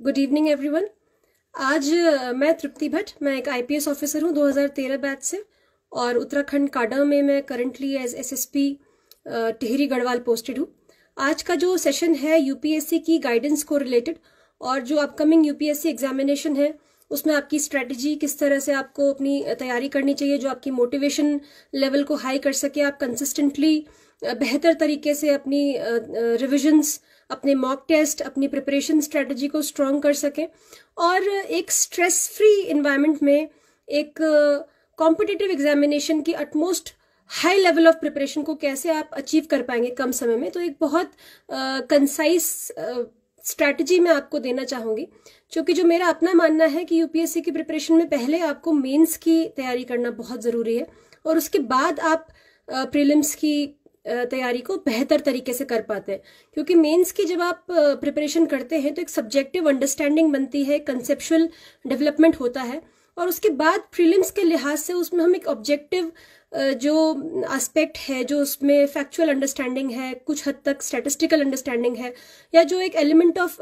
Good evening everyone आज मैं तृप्ति भट्ट, मैं एक आईपीएस ऑफिसर हूँ 2013 बैच से और उत्तराखंड काडा में मैं currently as SSP Tehri Garhwal posted हूँ। आज का जो सेशन है यूपीएससी की गाइडेंस को रिलेटेड और जो अपकमिंग यूपीएससी एग्जामिनेशन है, उसमें आपकी स्ट्रेटजी किस तरह से आपको अपनी तैयारी करनी चाहिए, जो आपकी मोटिवेशन लेवल को हाई कर सके, आप कंसिस्टेंटली बेहतर तरीके से अपनी रिविजन्स अपने मॉक टेस्ट अपनी प्रिपरेशन स्ट्रेटजी को स्ट्रॉन्ग कर सकें। और एक स्ट्रेस फ्री इन्वायरमेंट में एक कॉम्पिटिटिव एग्जामिनेशन की utmost high level of preparation को कैसे आप अचीव कर पाएँगे कम समय में तो एक बहुत कंसाइज स्ट्रैटेजी मैं आपको देना चाहूँगी क्योंकि जो मेरा अपना मानना है कि यूपीएससी की प्रिपरेशन में पहले आपको मेंस की तैयारी करना बहुत ज़रूरी है, और उसके बाद आप प्रीलिम्स की तैयारी को बेहतर तरीके से कर पाते हैं। क्योंकि मेंस की जब आप प्रिपरेशन करते हैं तो एक सब्जेक्टिव अंडरस्टैंडिंग बनती है कंसेप्चुअल डेवलपमेंट होता है। और उसके बाद प्रीलिम्स के लिहाज से उसमें हम एक ऑब्जेक्टिव जो एस्पेक्ट है, जो उसमें फैक्चुअल अंडरस्टैंडिंग है, कुछ हद तक स्टैटिस्टिकल अंडरस्टैंडिंग है, या जो एक एलिमेंट ऑफ़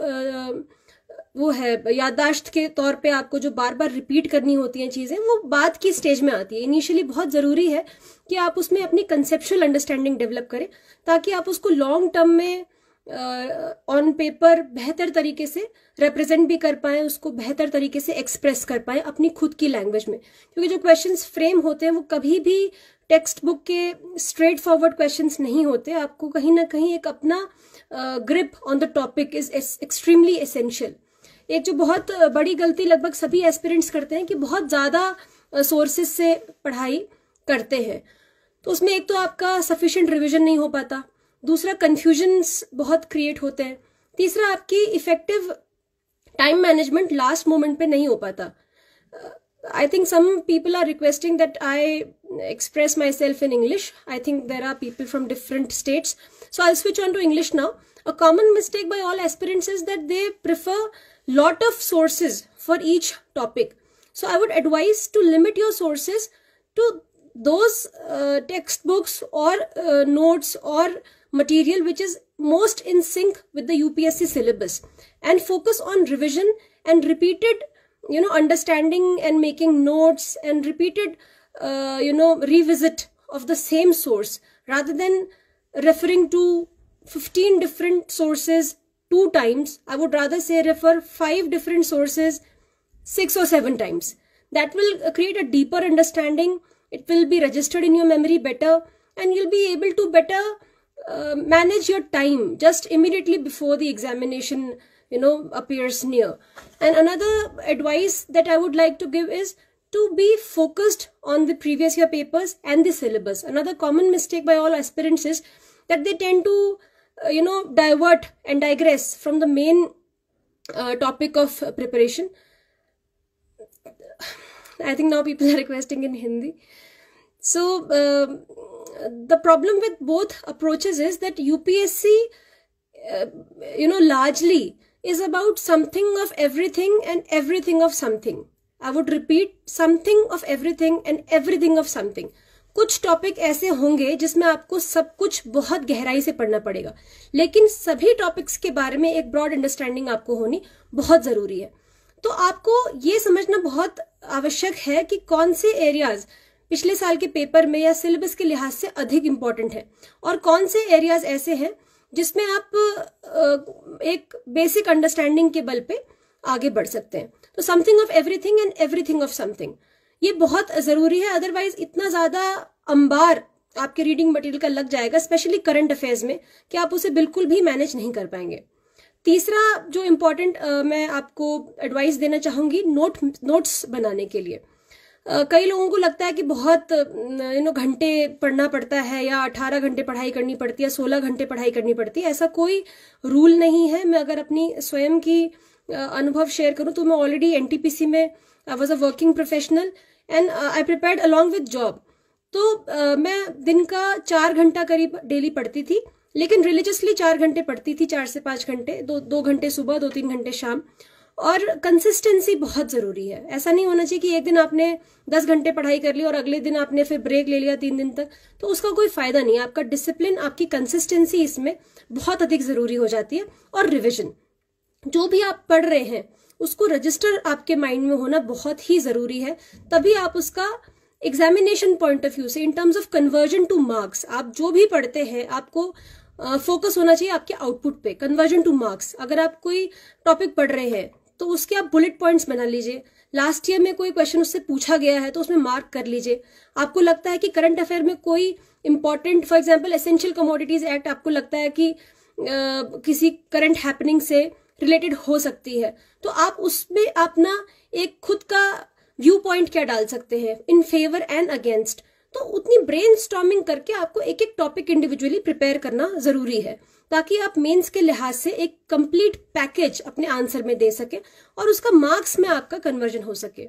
वो है, याददाश्त के तौर पे आपको जो बार बार रिपीट करनी होती हैं चीज़ें, वो बाद की स्टेज में आती है। इनिशियली बहुत ज़रूरी है कि आप उसमें अपनी कंसेप्चुअल अंडरस्टैंडिंग डेवलप करें, ताकि आप उसको लॉन्ग टर्म में ऑन पेपर बेहतर तरीके से रिप्रेजेंट भी कर पाए, उसको बेहतर तरीके से एक्सप्रेस कर पाए अपनी खुद की लैंग्वेज में। क्योंकि जो क्वेश्चंस फ्रेम होते हैं, वो कभी भी टेक्स्ट बुक के स्ट्रेट फॉरवर्ड क्वेश्चंस नहीं होते। आपको कहीं ना कहीं एक अपना grip on the topic is extremely essential एक जो बहुत बड़ी गलती लगभग सभी एस्पिरेंट्स करते हैं कि बहुत ज़्यादा सोर्सेज से पढ़ाई करते हैं तो उसमें एक तो आपका सफिशिएंट रिवीजन नहीं हो पाता, दूसरा कन्फ्यूजन्स बहुत क्रिएट होते हैं, तीसरा आपकी effective time management last moment पे नहीं हो पाता I think some people are requesting that I express myself in English. I think there are people from different states. So I'll switch on to English now. A common mistake by all aspirants is that they prefer lot of sources for each topic. So I would advise to limit your sources to those uh, textbooks or uh, notes or material which is most in sync with the UPSC syllabus and focus on revision and repeated you know understanding and making notes and repeated uh, you know revisit of the same source rather than referring to 15 different sources two times. I would rather say refer five different sources six or seven times. That will create a deeper understanding. It will be registered in your memory better and you'll be able to better uh, manage your time just immediately before the examination you know appears near and another advice that i would like to give is to be focused on the previous year papers and the syllabus another common mistake by all aspirants is that they tend to uh, you know divert and digress from the main uh, topic of preparation. I think now people are requesting in hindi. So uh, the problem with both approaches is that upsc uh, you know largely is about something of everything and everything of something. I would repeat something of everything and everything of something कुछ topic ऐसे होंगे जिसमें आपको सब कुछ बहुत गहराई से पढ़ना पड़ेगा। लेकिन सभी टॉपिक्स के बारे में एक ब्रॉड अंडरस्टैंडिंग आपको होनी बहुत ज़रूरी है। तो आपको ये समझना बहुत आवश्यक है कि कौन से एरियाज़ पिछले साल के पेपर में या सिलेबस के लिहाज से अधिक इंपॉर्टेंट है और कौन से एरियाज़ ऐसे हैं जिसमें आप एक बेसिक अंडरस्टैंडिंग के बल पे आगे बढ़ सकते हैं। तो something of everything and everything of something ये बहुत ज़रूरी है अदरवाइज़ इतना ज़्यादा अंबार आपके रीडिंग मटेरियल का लग जाएगा स्पेशली करंट अफेयर्स में, कि आप उसे बिल्कुल भी मैनेज नहीं कर पाएँगे। तीसरा जो इम्पोर्टेंट मैं आपको एडवाइस देना चाहूँगी नोट नोट्स बनाने के लिए। कई लोगों को लगता है कि बहुत यू नो घंटे पढ़ना पड़ता है, या अठारह घंटे पढ़ाई करनी पड़ती है, सोलह घंटे पढ़ाई करनी पड़ती है, ऐसा कोई रूल नहीं है। मैं अगर अपनी स्वयं की अनुभव शेयर करूँ तो मैं ऑलरेडी एनटीपीसी में I was a working professional and I prepare along with job तो uh, मैं दिन का चार घंटा करीब डेली पढ़ती थी लेकिन रिलीजियसली चार घंटे पढ़ती थी चार से पाँच घंटे दो दो घंटे सुबह दो तीन घंटे शाम। और कंसिस्टेंसी बहुत ज़रूरी है। ऐसा नहीं होना चाहिए कि एक दिन आपने दस घंटे पढ़ाई कर ली और अगले दिन आपने फिर ब्रेक ले लिया तीन दिन तक। तो उसका कोई फ़ायदा नहीं आपका डिसिप्लिन आपकी कंसिस्टेंसी इसमें बहुत अधिक ज़रूरी हो जाती है। और रिविजन जो भी आप पढ़ रहे हैं उसको रजिस्टर आपके माइंड में होना बहुत ही ज़रूरी है। तभी आप उसका एग्जामिनेशन पॉइंट ऑफ़ व्यू से in terms of conversion to marks आप जो भी पढ़ते हैं आपको फोकस uh, होना चाहिए आपके आउटपुट पे कन्वर्जन टू मार्क्स अगर आप कोई टॉपिक पढ़ रहे हैं तो उसके आप बुलेट पॉइंट्स बना लीजिए। लास्ट ईयर में कोई क्वेश्चन उससे पूछा गया है तो उसमें मार्क कर लीजिए। आपको लगता है कि करंट अफेयर में कोई important for example essential commodities act आपको लगता है कि आ, किसी करंट हैपनिंग से रिलेटेड हो सकती है। तो आप उसमें अपना एक खुद का व्यू पॉइंट क्या डाल सकते हैं? इन फेवर एंड अगेंस्ट तो उतनी ब्रेन करके आपको एक एक टॉपिक इंडिविजुअली प्रिपेयर करना ज़रूरी है, ताकि आप मेंस के लिहाज से एक कंप्लीट पैकेज अपने आंसर में दे सके और उसका मार्क्स में आपका कन्वर्जन हो सके।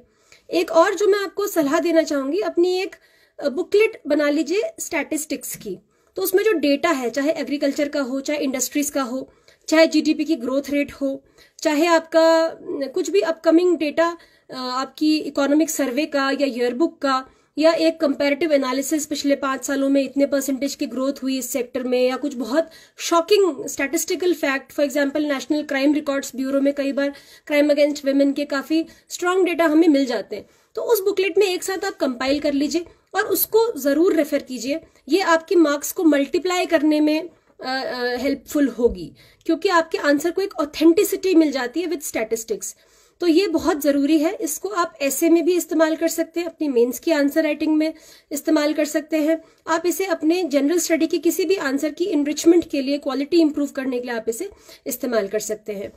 एक और जो मैं आपको सलाह देना चाहूँगी, अपनी एक बुकलेट बना लीजिए स्टैटिस्टिक्स की। तो उसमें जो डेटा है, चाहे एग्रीकल्चर का हो, चाहे इंडस्ट्रीज़ का हो चाहे जीडीपी की ग्रोथ रेट हो, चाहे आपका कुछ भी अपकमिंग डेटा आपकी इकोनॉमिक सर्वे का या ईयरबुक का, या एक कंपैरेटिव एनालिसिस पिछले पाँच सालों में इतने परसेंटेज की ग्रोथ हुई इस सेक्टर में, या कुछ बहुत shocking statistical fact for example national crime records bureau में कई बार क्राइम अगेंस्ट वेमेन के काफ़ी स्ट्रांग डेटा हमें मिल जाते हैं। तो उस बुकलेट में एक साथ आप कंपाइल कर लीजिए और उसको ज़रूर रेफर कीजिए। ये आपके मार्क्स को मल्टीप्लाई करने में हेल्पफुल होगी, क्योंकि आपके आंसर को एक ऑथेंटिसिटी मिल जाती है विद स्टैटिस्टिक्स तो ये बहुत ज़रूरी है, इसको आप ऐसे में भी इस्तेमाल कर सकते हैं, अपनी मेंस की आंसर राइटिंग में इस्तेमाल कर सकते हैं। आप इसे अपने जनरल स्टडी के किसी भी आंसर की इनरिचमेंट के लिए क्वालिटी इंप्रूव करने के लिए आप इसे इस्तेमाल कर सकते हैं।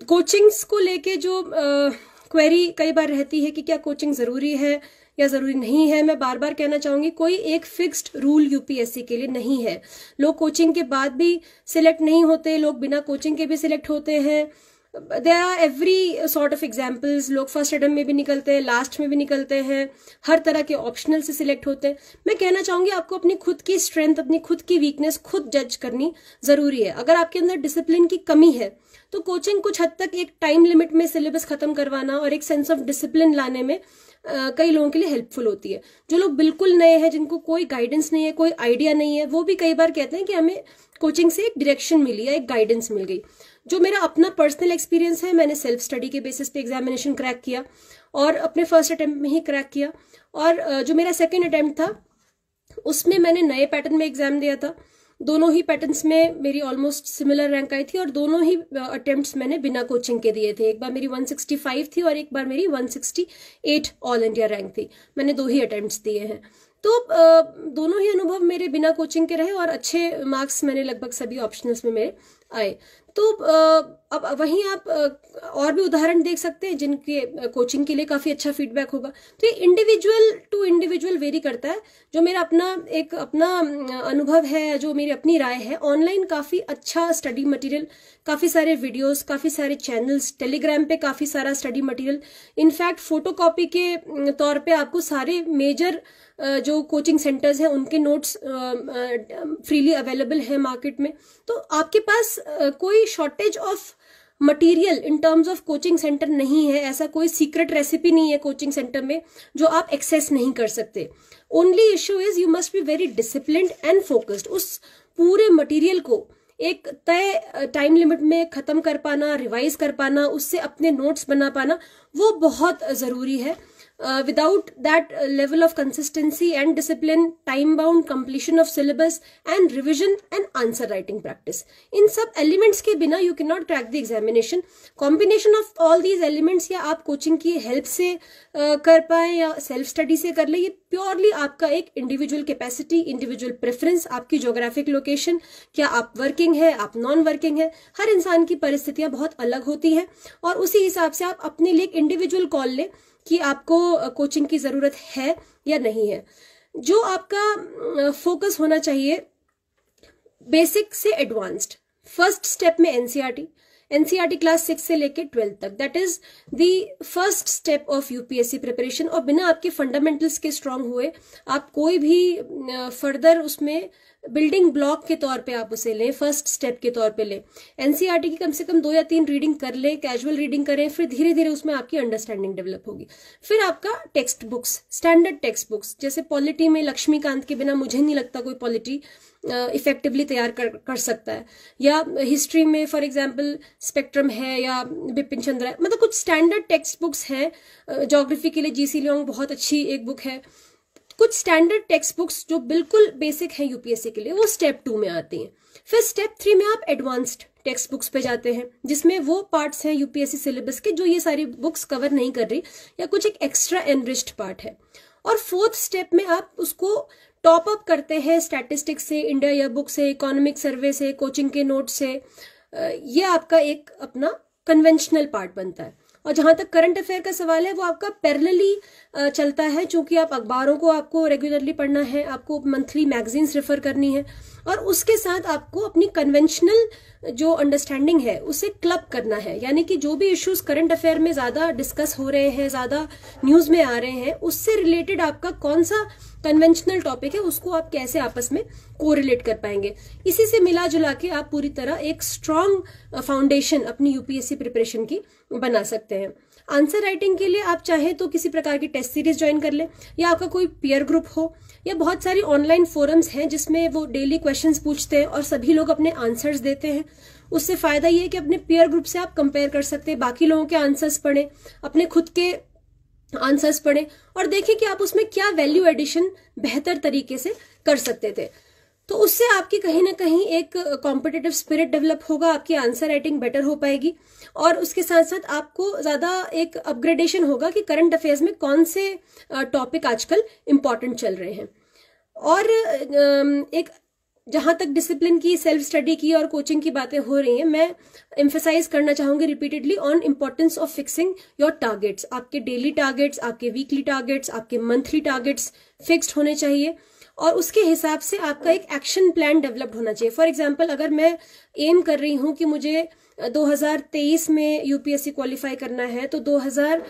कोचिंग्स को लेके जो क्वेरी कई बार रहती है कि क्या कोचिंग ज़रूरी है या ज़रूरी नहीं है। मैं बार बार कहना चाहूँगी, कोई एक फिक्स्ड रूल यूपीएससी के लिए नहीं है। लोग कोचिंग के बाद भी सिलेक्ट नहीं होते, लोग बिना कोचिंग के भी सिलेक्ट होते हैं। They are every sort of examples लोग फ़र्स्ट एडम में भी निकलते हैं लास्ट में भी निकलते हैं, हर तरह के ऑप्शनल से सिलेक्ट होते हैं। मैं कहना चाहूँगी, आपको अपनी खुद की स्ट्रेंथ अपनी खुद की वीकनेस खुद जज करनी ज़रूरी है। अगर आपके अंदर डिसिप्लिन की कमी है तो कोचिंग कुछ हद तक एक टाइम लिमिट में सिलेबस खत्म करवाना और एक सेंस ऑफ़ डिसिप्लिन लाने में कई लोगों के लिए हेल्पफुल होती है। जो लोग बिल्कुल नए हैं, जिनको कोई गाइडेंस नहीं है, कोई आइडिया नहीं है, वो भी कई बार कहते हैं कि हमें कोचिंग से एक डायरेक्शन मिली या एक गाइडेंस मिल गई। जो मेरा अपना पर्सनल एक्सपीरियंस है, मैंने सेल्फ स्टडी के बेसिस पे एग्जामिनेशन क्रैक किया और अपने फ़र्स्ट अटेम्प्ट में ही क्रैक किया। और जो मेरा सेकेंड अटेम्प्ट था, उसमें मैंने नए पैटर्न में एग्ज़ाम दिया था। दोनों ही पैटर्न्स में मेरी ऑलमोस्ट सिमिलर रैंक आई थी और दोनों ही अटेम्प्ट्स मैंने बिना कोचिंग के दिए थे। एक बार मेरी 165 थी और एक बार मेरी 168 ऑल इंडिया रैंक थी। मैंने दो ही अटेम्प्ट्स दिए हैं। तो दोनों ही अनुभव मेरे बिना कोचिंग के रहे और अच्छे मार्क्स मैंने लगभग सभी ऑप्शनल्स में मेरे आए। तो अब वहीं आप और भी उदाहरण देख सकते हैं जिनके कोचिंग के लिए काफ़ी अच्छा फीडबैक होगा। तो ये इंडिविजुअल टू इंडिविजुअल वेरी करता है। जो मेरा अपना एक, अपना अनुभव है, जो मेरी अपनी राय है ऑनलाइन काफ़ी अच्छा स्टडी मटेरियल काफ़ी सारे वीडियोस काफ़ी सारे चैनल्स टेलीग्राम पे काफ़ी सारा स्टडी मटेरियल इनफैक्ट फोटोकॉपी के तौर पे आपको सारे मेजर जो कोचिंग सेंटर्स हैं, उनके नोट्स फ्रीली अवेलेबल हैं मार्केट में। तो आपके पास कोई shortage of material in terms of coaching centre नहीं है, ऐसा कोई सीक्रेट रेसिपी नहीं है कोचिंग सेंटर में जो आप एक्सेस नहीं कर सकते। Only issue is you must be very discipline and focused उस पूरे मटेरियल को एक तय टाइम लिमिट में खत्म कर पाना रिवाइज कर पाना, उससे अपने नोट्स बना पाना, वो बहुत ज़रूरी है। uh, without that uh, level of consistency and discipline time bound completion of syllabus and revision and answer writing practice in सब elements के बिना you cannot crack the examination combination of all these elements या आप coaching की help से uh, कर पाए या सेल्फ स्टडी से कर ले, ये प्योरली आपका एक इंडिविजुअल कैपेसिटी इंडिविजुअल प्रेफरेंस आपकी जोग्राफिक लोकेशन क्या आप वर्किंग है, आप नॉन वर्किंग है, हर इंसान की परिस्थितियाँ बहुत अलग होती है। और उसी हिसाब से आप अपने लिए एक इंडिविजुअल कॉल ले कि आपको कोचिंग की ज़रूरत है या नहीं है। जो आपका फोकस होना चाहिए बेसिक से एडवांस्ड फ़र्स्ट स्टेप में एनसीआरटी एनसीआरटी क्लास सिक्स से लेके ट्वेल्थ तक. That is the first step of UPSC preparation और बिना आपके फंडामेंटल्स के स्ट्रांग हुए, आप कोई भी फर्दर उसमें बिल्डिंग ब्लॉक के तौर पे आप उसे लें फ़र्स्ट स्टेप के तौर पे लें। एनसीईआरटी की कम से कम दो या तीन रीडिंग कर लें कैजुअल रीडिंग करें, फिर धीरे धीरे उसमें आपकी अंडरस्टैंडिंग डेवलप होगी। फिर आपका text books standard text books जैसे पॉलिटी में लक्ष्मीकांत के बिना मुझे नहीं लगता कोई पॉलिटी इफेक्टिवली तैयार कर कर सकता है। या हिस्ट्री में फॉर एग्जांपल स्पेक्ट्रम है या बिपिन चंद्र मतलब कुछ स्टैंडर्ड टेक्स्ट बुक्स हैं जोग्राफी के लिए जी सी लियोंग बहुत अच्छी एक बुक है। कुछ स्टैंडर्ड टेक्स्ट बुक्स जो बिल्कुल बेसिक है यूपीएससी के लिए, वो स्टेप टू में आती हैं। फिर स्टेप थ्री में आप एडवांस्ड टेक्स्ट बुक्स पे जाते हैं, जिसमें वो पार्ट्स हैं यूपीएससी सिलेबस के, जो ये सारी बुक्स कवर नहीं कर रही, या कुछ एक एक्स्ट्रा एनरिच्ड पार्ट है। और फोर्थ स्टेप में आप उसको टॉप अप करते हैं स्टैटिस्टिक्स से इंडिया या बुक से इकोनॉमिक सर्वे से कोचिंग के नोट से ये आपका एक अपना कन्वेंशनल पार्ट बनता है। और जहाँ तक करंट अफेयर का सवाल है, वो आपका पैरेलली चलता है चूँकि आप अखबारों को आपको रेगुलरली पढ़ना है, आपको मंथली मैगजीन्स रेफर करनी है। और उसके साथ आपको अपनी कन्वेंशनल जो अंडरस्टैंडिंग है, उसे क्लब करना है। यानी कि जो भी इश्यूज़ करंट अफेयर में ज़्यादा डिस्कस हो रहे हैं, ज़्यादा न्यूज़ में आ रहे हैं, उससे रिलेटेड आपका कौन सा कन्वेंशनल टॉपिक है, उसको आप कैसे आपस में कोरिलेट कर पाएँगे। इसी से मिला जुला के आप पूरी तरह एक स्ट्रांग फाउंडेशन अपनी यूपीएससी प्रिपरेशन की बना सकते हैं। आंसर राइटिंग के लिए आप चाहे तो किसी प्रकार की टेस्ट सीरीज़ ज्वाइन कर ले, या आपका कोई पियर ग्रुप हो, या बहुत सारी ऑनलाइन फोरम्स हैं जिसमें वो डेली क्वेश्चंस पूछते हैं और सभी लोग अपने आंसर्स देते हैं। उससे फ़ायदा ये है कि अपने पियर ग्रुप से आप कंपेयर कर सकते हैं, बाकी लोगों के आंसर्स पढ़ें, अपने खुद के आंसर्स पढ़ें, और देखें कि आप उसमें क्या वैल्यू एडिशन बेहतर तरीके से कर सकते थे। तो उससे आपकी कहीं ना कहीं एक कॉम्पिटेटिव स्पिरिट डेवलप होगा, आपकी आंसर राइटिंग बेटर हो पाएगी। और उसके साथ साथ आपको ज़्यादा एक अपग्रेडेशन होगा कि करंट अफेयर्स में कौन से टॉपिक आजकल इंपॉर्टेंट चल रहे हैं। और एक, जहाँ तक डिसिप्लिन की सेल्फ स्टडी की और कोचिंग की बातें हो रही हैं, मैं एम्फेसाइज करना चाहूँगी repeatedly on importance of fixing your targets आपके डेली टारगेट्स आपके वीकली टारगेट्स आपके मंथली टारगेट्स फिक्स्ड होने चाहिए। और उसके हिसाब से आपका एक एक्शन प्लान डेवलप्ड होना चाहिए। फॉर एग्ज़ाम्पल अगर मैं एम कर रही हूँ कि मुझे 2023 में यूपीएससी क्वालिफाई करना है तो 2000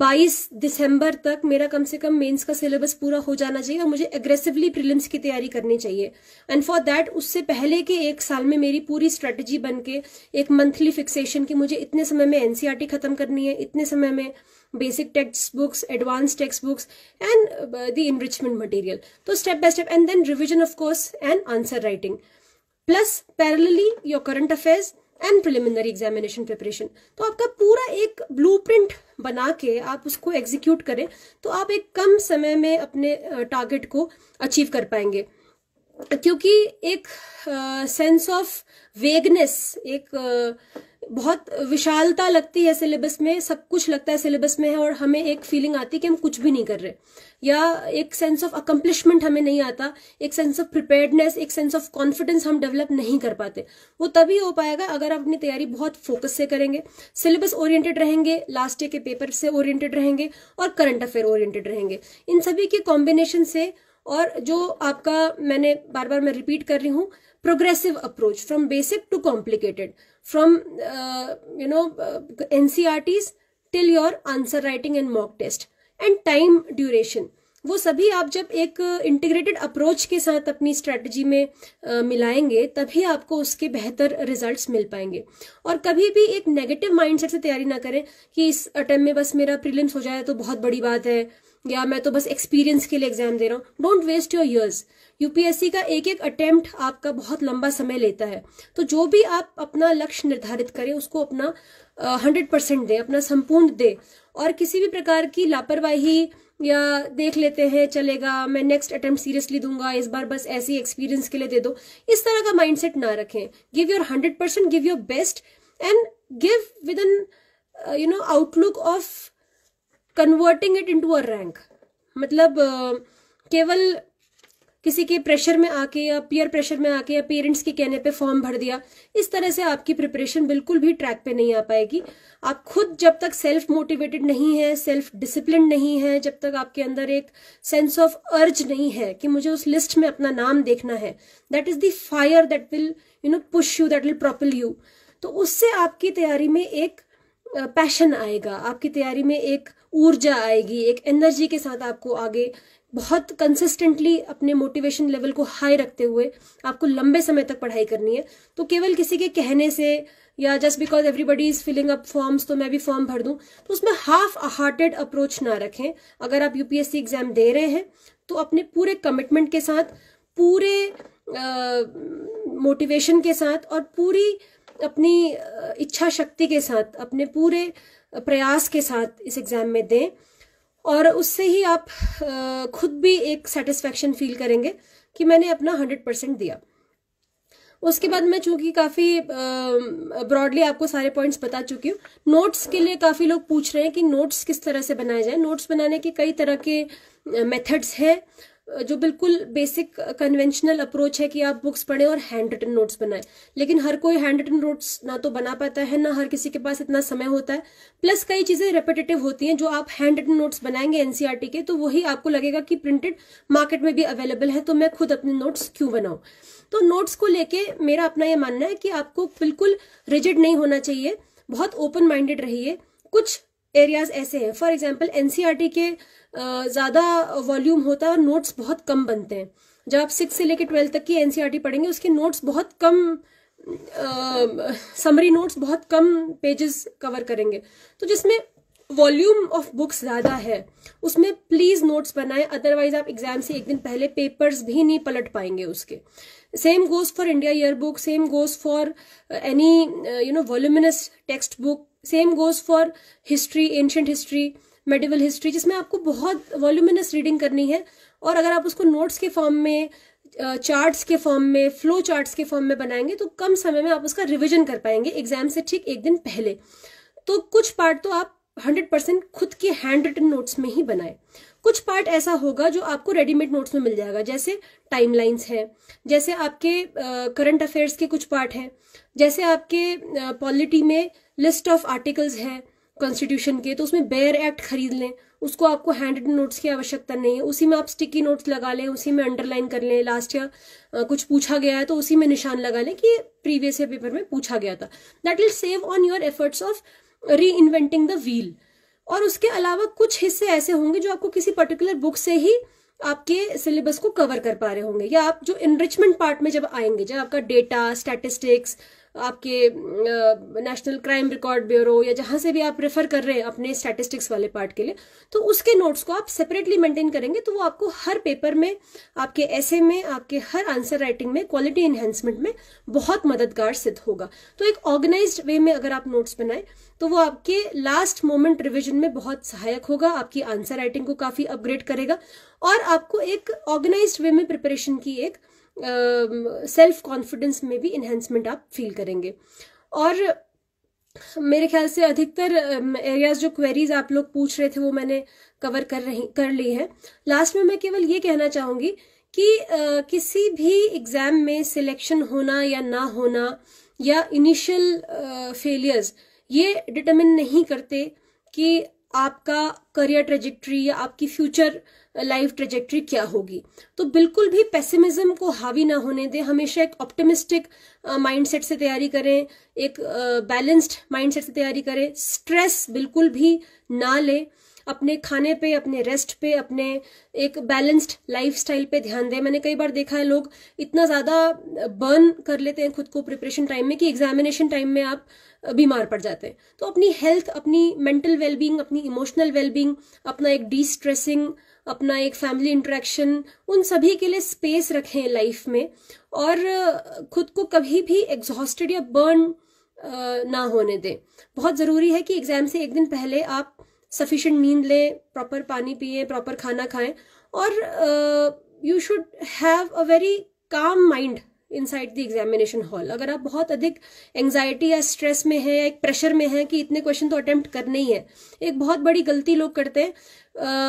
22 दिसंबर तक मेरा कम से कम मेंस का सिलेबस पूरा हो जाना चाहिए और मुझे एग्रेसिवली प्रीलिम्स की तैयारी करनी चाहिए। एंड फॉर दैट उससे पहले के एक साल में मेरी पूरी स्ट्रेटजी बन के एक मंथली फिक्सेशन की मुझे इतने समय में एनसीआरटी खत्म करनी है, इतने समय में basic textbooks advance textbooks and the enrichment material तो step by step and then revision of course and answer writing plus parallelly your current affairs and preliminary examination preparation तो आपका पूरा एक ब्लूप्रिंट बना के आप उसको एग्जीक्यूट करें तो आप एक कम समय में अपने टारगेट को अचीव कर पाएँगे। क्योंकि एक सेंस ऑफ़ वेगनेस एक uh, बहुत विशालता लगती है सिलेबस में सब कुछ लगता है सिलेबस में है और हमें एक फीलिंग आती है कि हम कुछ भी नहीं कर रहे। या एक सेंस ऑफ़ अकम्पलिशमेंट हमें नहीं आता, एक सेंस ऑफ़ प्रिपेयर्डनेस एक सेंस ऑफ़ कॉन्फिडेंस हम डेवलप नहीं कर पाते। वो तभी हो पाएगा अगर आप अपनी तैयारी बहुत फोकस से करेंगे। सिलेबस ओरिएंटेड रहेंगे लास्ट ईयर के पेपर से ओरिएंटेड रहेंगे और करंट अफेयर ओरिएंटेड रहेंगे। इन सभी के कॉम्बिनेशन से और जो आपका मैंने बार बार मैं रिपीट कर रही हूँ progressive approach from basic to complicated from you know know till your answer writing and mock and mock time duration वो सभी आप जब एक इंटीग्रेटेड अप्रोच के साथ अपनी स्ट्रेटजी में आ, मिलाएँगे तभी आपको उसके बेहतर रिजल्ट्स मिल पाएँगे। और कभी भी एक नेगेटिव माइंडसेट से तैयारी ना करें कि इस अटेम्प में बस मेरा प्रीलिम्स हो जाए तो बहुत बड़ी बात है या मैं तो बस एक्सपीरियंस के लिए एग्ज़ाम दे रहा हूँ। Don't waste your years UPSC का एक एक अटेम्प्ट आपका बहुत लंबा समय लेता है। तो जो भी आप अपना लक्ष्य निर्धारित करें उसको अपना हंड्रेड परसेंट दें अपना संपूर्ण दे। और किसी भी प्रकार की लापरवाही या देख लेते हैं चलेगा मैं नेक्स्ट अटेम्प्ट सीरियसली दूँगा इस बार बस ऐसी एक्सपीरियंस के लिए दे दो। इस तरह का माइंडसेट ना रखें। Give your hundred percent give your best and give with in you know outlook of converting it into a rank मतलब uh, केवल किसी के प्रेशर में आके या पीयर प्रेशर में आके या पेरेंट्स के कहने पे फॉर्म भर दिया, इस तरह से आपकी प्रिपरेशन बिल्कुल भी ट्रैक पे नहीं आ पाएगी। आप खुद जब तक सेल्फ मोटिवेटेड नहीं है सेल्फ डिसिप्लिन नहीं है, जब तक आपके अंदर एक सेंस ऑफ़ अर्ज़ नहीं है कि मुझे उस लिस्ट में अपना नाम देखना है that is the fire that will you know push you that will propel you तो उससे आपकी तैयारी में एक पैशन आएगा। आपकी तैयारी में एक ऊर्जा आएगी, एक एनर्जी के साथ आपको आगे बहुत कंसिस्टेंटली अपने मोटिवेशन लेवल को हाई रखते हुए आपको लंबे समय तक पढ़ाई करनी है। तो केवल किसी के कहने से या just because everybody is filling up forms तो मैं भी फॉर्म भर दूँ तो उसमें हाफ़ हार्टेड अप्रोच ना रखें। अगर आप यूपीएससी एग्ज़ाम दे रहे हैं तो अपने पूरे कमिटमेंट के साथ, पूरे मोटिवेशन के साथ और पूरी अपनी इच्छा शक्ति के साथ, अपने पूरे प्रयास के साथ इस एग्ज़ाम में दें। और उससे ही आप खुद भी एक सेटिस्फेक्शन फील करेंगे कि मैंने अपना हंड्रेड परसेंट दिया। उसके बाद मैं चूँकि काफ़ी ब्रॉडली आपको सारे पॉइंट्स बता चुकी हूँ नोट्स के लिए काफ़ी लोग पूछ रहे हैं कि नोट्स किस तरह से बनाए जाए। नोट्स बनाने के कई तरह के मेथड्स हैं। जो बिल्कुल बेसिक कन्वेंशनल अप्रोच है कि आप बुक्स पढ़ें और हैंड रिटन नोट्स बनाएँ। लेकिन हर कोई हैंड रिटन नोट्स ना तो बना पाता है, ना हर किसी के पास इतना समय होता है। प्लस कई चीज़ें रेपिटेटिव होती हैं जो आप हैंड रिटन नोट्स बनाएँगे एनसीआरटी के तो वही आपको लगेगा कि प्रिंटेड मार्केट में भी अवेलेबल है तो मैं खुद अपने नोट्स क्यों बनाऊँ? तो नोट्स को लेके मेरा अपना यह मानना है कि आपको बिल्कुल रिजिड नहीं होना चाहिए, बहुत ओपन माइंडेड रहिए। कुछ एरियाज़ ऐसे हैं। फॉर एग्ज़ाम्पल एनसीआरटी के ज़्यादा वॉल्यूम होता है और नोट्स बहुत कम बनते हैं। जब आप सिक्स से लेकर ट्वेल्थ तक की एनसीआरटी पढ़ेंगे, उसके नोट्स बहुत कम समरी नोट्स बहुत कम पेजेस कवर करेंगे। तो जिसमें वॉल्यूम ऑफ़ बुक्स ज़्यादा है, उसमें प्लीज़ नोट्स बनाएँ अदरवाइज़ आप एग्ज़ाम से एक दिन पहले पेपर्स भी नहीं पलट पाएँगे उसके। Same goes for India yearbook same goes for any you know voluminous textbook same goes for history ancient history medieval history जिसमें आपको बहुत वॉल्यूमिनस रीडिंग करनी है। और अगर आप उसको नोट्स के फॉर्म में चार्ट्स के फॉर्म में फ्लो चार्ट्स के फॉर्म में बनाएँगे तो कम समय में आप उसका रिविजन कर पाएँगे एग्ज़ाम से ठीक एक दिन पहले। तो कुछ पार्ट तो आप हंड्रेड परसेंट खुद के हैंड रिटन नोट्स में ही बनाए। कुछ पार्ट ऐसा होगा जो आपको रेडीमेड नोट्स में मिल जाएगा जैसे टाइमलाइंस है जैसे आपके करंट uh, अफेयर्स के कुछ पार्ट हैं जैसे आपके पॉलिटी uh, में लिस्ट ऑफ़ आर्टिकल्स है कॉन्स्टिट्यूशन के तो उसमें बेयर एक्ट खरीद लें। उसको आपको हैंड नोट्स की आवश्यकता नहीं है। उसी में आप स्टिकी नोट्स लगा लें, उसी में अंडरलाइन कर लें। लास्ट ईयर कुछ पूछा गया है तो उसी में निशान लगा लें कि प्रीवियस ईयर पेपर में पूछा गया था। That will save on your efforts of reinventing the wheel और उसके अलावा कुछ हिस्से ऐसे होंगे जो आपको किसी पर्टिकुलर बुक से ही आपके सिलेबस को कवर कर पा रहे होंगे। या आप जो इनरिचमेंट पार्ट में जब आएँगे, जब आपका डेटा स्टैटिस्टिक्स आपके नेशनल क्राइम रिकॉर्ड ब्यूरो या जहाँ से भी आप रेफर कर रहे हैं अपने स्टैटिस्टिक्स वाले पार्ट के लिए तो उसके नोट्स को आप सेपरेटली मेंटेन करेंगे तो वो आपको हर पेपर में, आपके ऐसे में, आपके हर आंसर राइटिंग में क्वालिटी एनहेंसमेंट में बहुत मददगार सिद्ध होगा। तो एक ऑर्गेनाइज वे में अगर आप नोट्स बनाए तो वो आपके लास्ट मोमेंट रिविजन में बहुत सहायक होगा, आपकी आंसर राइटिंग को काफ़ी अपग्रेड करेगा और आपको एक ऑर्गेनाइज वे में प्रिपरेशन की एक सेल्फ कॉन्फिडेंस में भी इन्हेंसमेंट आप फील करेंगे। और मेरे ख्याल से अधिकतर एरियाज़ जो क्वेरीज आप लोग पूछ रहे थे वो मैंने कवर कर रही कर ली है। लास्ट में मैं केवल ये कहना चाहूँगी कि आ, किसी भी एग्ज़ाम में सिलेक्शन होना या ना होना या इनिशियल फेलियर्स ये डिटरमिन नहीं करते कि आपका करियर ट्रेजेक्ट्री या आपकी फ्यूचर लाइफ ट्रेजेक्ट्री क्या होगी? तो बिल्कुल भी पेसिमिज्म को हावी ना होने दें। हमेशा एक ऑप्टिमिस्टिक माइंडसेट से तैयारी करें। एक बैलेंस्ड माइंडसेट से तैयारी करें। स्ट्रेस बिल्कुल भी ना लें। अपने खाने पे, अपने रेस्ट पे, अपने एक बैलेंस्ड लाइफस्टाइल पे ध्यान दें। मैंने कई बार देखा है लोग इतना ज़्यादा बर्न कर लेते हैं खुद को प्रिपरेशन टाइम में कि एग्जामिनेशन टाइम में आप बीमार पड़ जाते हैं। तो अपनी हेल्थ अपनी मेंटल वेलबींग अपनी इमोशनल वेलबींग अपना एक डी स्ट्रेसिंग अपना एक फैमिली इंटरेक्शन उन सभी के लिए स्पेस रखें लाइफ में और खुद को कभी भी एग्जॉस्टेड या बर्न ना होने दें। बहुत ज़रूरी है कि एग्ज़ाम से एक दिन पहले आप सफिशिएंट नींद लें प्रॉपर पानी पिए प्रॉपर खाना खाएँ। और you should have a very calm mind inside the examination hall अगर आप बहुत अधिक एंग्जाइटी या स्ट्रेस में है, या एक प्रेशर में है कि इतने क्वेश्चन तो अटेम्प्ट करने ही है। एक बहुत बड़ी गलती लोग करते हैं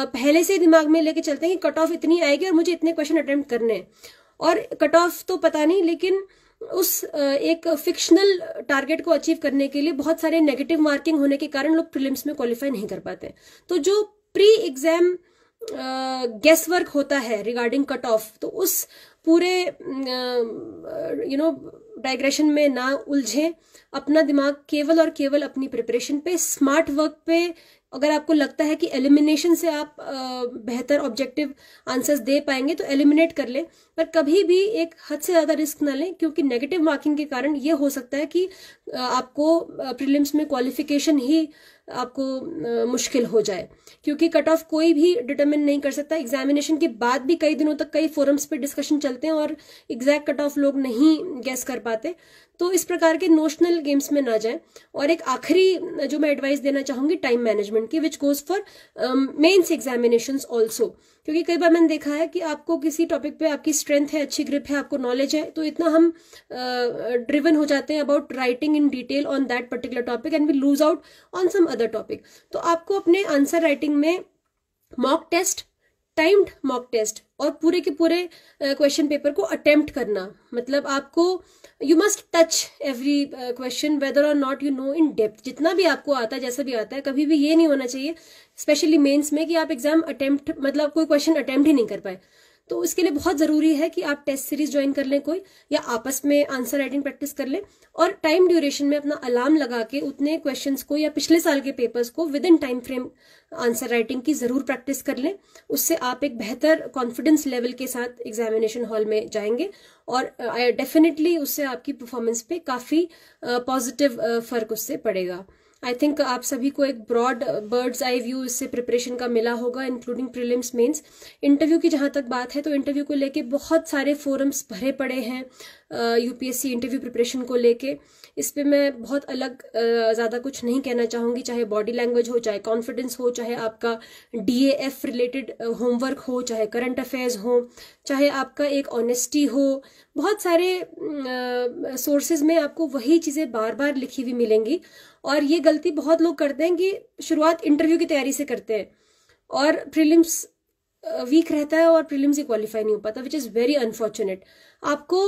पहले से दिमाग में लेके चलते हैं कि कट ऑफ़ इतनी आएगी और मुझे इतने क्वेश्चन अटेम्प्ट करने हैं। और कट ऑफ़ तो पता नहीं, लेकिन उस एक फिक्शनल टारगेट को अचीव करने के लिए बहुत सारे नेगेटिव मार्किंग होने के कारण लोग प्रिलिम्स में क्वालिफाई नहीं कर पाते। तो जो प्री एग्ज़ाम गेस वर्क होता है रिगार्डिंग कट ऑफ़ तो उस पूरे यू नो डाइग्रेशन में ना उलझे, अपना दिमाग केवल और केवल अपनी प्रिपरेशन पे स्मार्ट वर्क पे अगर आपको लगता है कि एलिमिनेशन से आप बेहतर ऑब्जेक्टिव आंसर्स दे पाएँगे तो एलिमिनेट कर लें। पर कभी भी एक हद से ज़्यादा रिस्क ना लें, क्योंकि नेगेटिव मार्किंग के कारण ये हो सकता है कि आपको प्रीलिम्स में क्वालिफिकेशन ही आपको मुश्किल हो जाए। क्योंकि कट ऑफ़ कोई भी डिटरमिन नहीं कर सकता। एग्जामिनेशन के बाद भी कई दिनों तक कई फोरम्स पे डिस्कशन चलते हैं और एग्जैक्ट कट ऑफ़ लोग नहीं गैस कर पाते। तो इस प्रकार के नोशनल गेम्स में ना जाएँ। और एक आखिरी, जो मैं एडवाइस देना चाहूँगी टाइम मैनेजमेंट की which goes for mains examination also क्योंकि कई बार मैंने देखा है कि आपको किसी टॉपिक पे आपकी स्ट्रेंथ है अच्छी ग्रिप है आपको नॉलेज है तो इतना हम ड्रिवन uh, हो जाते हैं about writing in detail on that particular topic and we lose out on some other topic तो आपको अपने आंसर राइटिंग में mock test timed mock test और पूरे के पूरे क्वेश्चन पेपर को अटेम्प्ट करना। मतलब आपको you must touch every question whether or not you know in depth जितना भी आपको आता है जैसा भी आता है, कभी भी ये नहीं होना चाहिए स्पेशली मेन्स में कि आप एग्ज़ाम अटेम्प्ट मतलब कोई क्वेश्चन अटेम्प्ट ही नहीं कर पाए। तो इसके लिए बहुत ज़रूरी है कि आप टेस्ट सीरीज़ ज्वाइन कर लें कोई, या आपस में आंसर राइटिंग प्रैक्टिस कर लें। और टाइम ड्यूरेशन में अपना अलार्म लगा के उतने क्वेश्चंस को या पिछले साल के पेपर्स को within time frame answer writing की ज़रूर प्रैक्टिस कर लें। उससे आप एक बेहतर कॉन्फिडेंस लेवल के साथ एग्जामिनेशन हॉल में जाएँगे और डेफिनेटली उससे आपकी परफॉर्मेंस पे काफ़ी पॉजिटिव फ़र्क उससे पड़ेगा। आई थिंक आप सभी को एक ब्रॉड बर्ड्स आई व्यू इससे प्रिपरेशन का मिला होगा इंक्लूडिंग प्रिलिम्स मेंस इंटरव्यू की जहाँ तक बात है तो इंटरव्यू को लेके बहुत सारे फोरम्स भरे पड़े हैं यूपीएससी इंटरव्यू प्रिपरेशन को लेके। इस पर मैं बहुत अलग ज़्यादा कुछ नहीं कहना चाहूँगी, चाहे बॉडी लैंग्वेज हो, चाहे कॉन्फिडेंस हो, चाहे आपका डीएएफ रिलेटेड होमवर्क हो, चाहे करंट अफेयर्स हो, चाहे आपका एक ऑनेस्टी हो, बहुत सारे सोर्सेज में आपको वही चीज़ें बार बार लिखी हुई मिलेंगी। और ये गलती बहुत लोग करते हैं कि शुरुआत इंटरव्यू की तैयारी से करते हैं और प्रिलिम्स वीक रहता है और प्रिलिम्स ही क्वालिफाई नहीं हो पाता विच इज़ वेरी अनफॉर्चुनेट आपको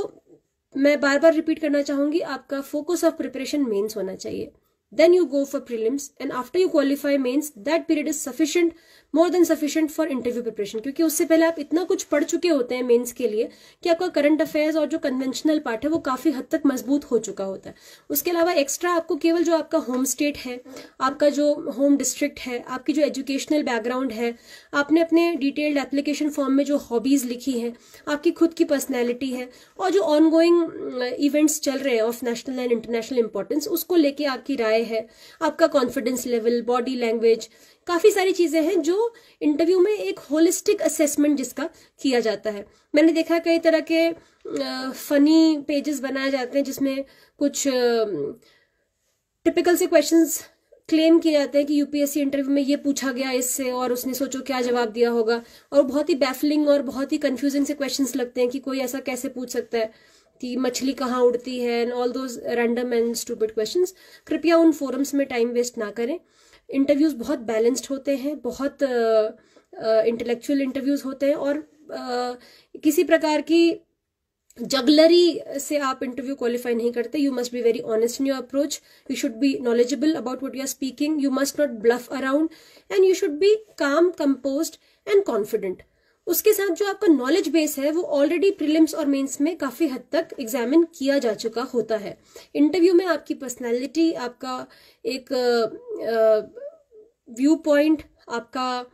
मैं बार बार रिपीट करना चाहूँगी आपका फोकस ऑफ़ प्रिपरेशन मेन्स होना चाहिए। Then you go for prelims, and after you qualify, means that period is sufficient more than sufficient for interview preparation क्योंकि उससे पहले आप इतना कुछ पढ़ चुके होते हैं मेंस के लिए, कि आपका करंट अफेयर्स और जो कन्वेंशनल पार्ट है, वो काफ़ी हद तक मज़बूत हो चुका होता है। उसके अलावा एक्स्ट्रा आपको केवल जो आपका होम स्टेट है, आपका जो होम डिस्ट्रिक्ट है, आपकी जो एजुकेशनल बैकग्राउंड है, आपने अपने डिटेल्ड एप्लीकेशन फॉर्म में जो हॉबीज लिखी है, आपकी खुद की पर्सनैलिटी है, और जो ऑन गोइंग इवेंट्स चल रहे हैं of national and international importance उसको लेके आपकी राय है। आपका कॉन्फिडेंस लेवल बॉडी लैंग्वेज काफ़ी सारी चीज़ें हैं जो इंटरव्यू में एक होलिस्टिक असेसमेंट जिसका किया जाता है। मैंने देखा कई तरह के फनी पेजेस बनाए जाते हैं जिसमें कुछ टिपिकल से क्वेश्चंस क्लेम किए जाते हैं कि यूपीएससी इंटरव्यू में ये पूछा गया इससे और उसने सोचो क्या जवाब दिया होगा। और बहुत ही बैफलिंग और बहुत ही कंफ्यूजिंग से क्वेश्चंस लगते हैं कि कोई ऐसा कैसे पूछ सकता है। कि मछली कहाँ उड़ती है and all those random and stupid question कृपया उन फोरम्स में टाइम वेस्ट ना करें। इंटरव्यूज़ बहुत बैलेंस्ड होते हैं बहुत इंटेलेक्चुअल uh, इंटरव्यूज़ होते हैं और uh, किसी प्रकार की जगलरी से आप इंटरव्यू क्वालिफाई नहीं करते। You must be very honest in your approach you should be knowledgeable about what you are speaking you must not bluff around and you should be calm composed and confident उसके साथ जो आपका knowledge base है, वो already prelims और mains में काफ़ी हद तक एग्जामिन किया जा चुका होता है। इंटरव्यू में आपकी पर्सनालिटी आपका एक व्यू पॉइंट आपका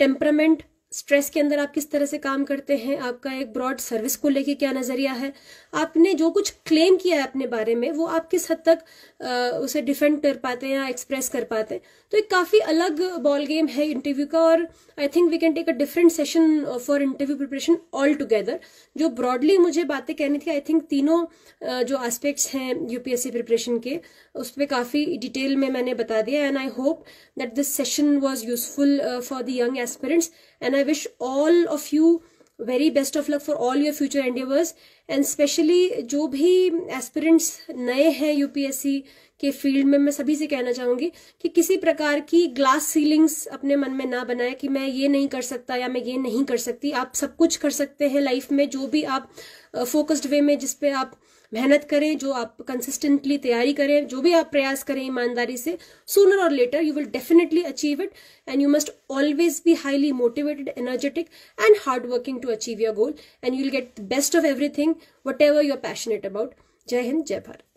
टेम्परामेंट स्ट्रेस के अंदर आप किस तरह से काम करते हैं? आपका एक ब्रॉड सर्विस को लेके क्या नज़रिया है? आपने जो कुछ क्लेम किया है अपने बारे में वो आप किस हद तक आ, उसे डिफेंड कर पाते हैं या एक्सप्रेस कर पाते हैं? तो एक काफ़ी अलग बॉल गेम है इंटरव्यू का और I think we can take a different session for interview preparation all together जो ब्रॉडली मुझे बातें कहनी थी आई थिंक तीनों जो एस्पेक्ट्स हैं यूपीएससी प्रिपरेशन के उस पर काफ़ी डिटेल में मैंने बता दिया and I hope that this session was useful for the young aspirants and I wish all of you very best of luck for all your future endeavours and specially जो भी एस्पिरेंट्स नए हैं UPSC के field में, मैं सभी से कहना चाहूँगी कि किसी प्रकार की ग्लास सीलिंग्स अपने मन में ना बनाए कि मैं ये नहीं कर सकता या मैं ये नहीं कर सकती। आप सब कुछ कर सकते हैं लाइफ में, जो भी आप फोकस्ड वे में जिसपे आप मेहनत करें, जो आप कंसिस्टेंटली तैयारी करें, जो भी आप प्रयास करें ईमानदारी से sooner or later you will definitely achieve it and you must always be highly motivated energetic and hard working to achieve your goal and you will get the best of everything what ever you are passionate about जय हिंद जय भारत